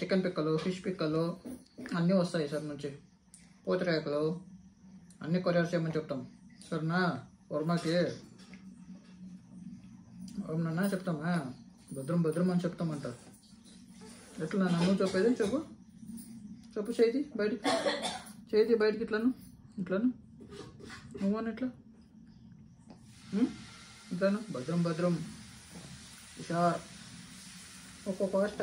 Chicken పిక్కలు fish పిక్కలు అన్నీ వస్తాయి సార్ నుంచి పూతరేకలు అన్నీ కొరియర్ చేయమని చెప్తాం. సరేనా? వర్మకి. అవునన్నా చెప్తామా? భద్రం భద్రం అని చెప్తామంట. ఎట్లా నువ్వు చెప్పేది చెప్పు. చెప్పు చేతి బయటికి. చేతి బయటికి ఇట్లాను ఇట్లాను. నువ్వు ఇట్లా. ఇట్లాను. భద్రం భద్రం. హుషార్. ఒక్కొక్క కాస్ట